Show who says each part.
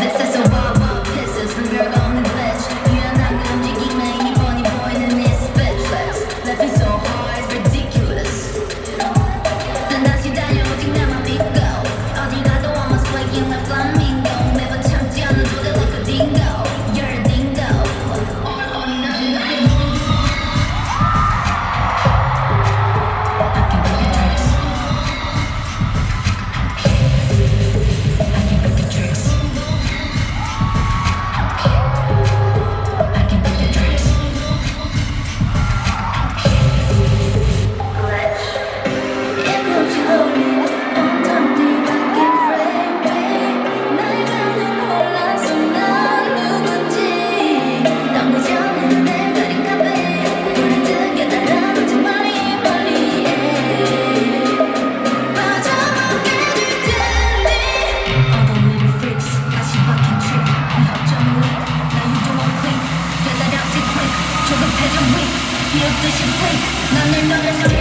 Speaker 1: this is a war. 괜찮아 넌내 맘에서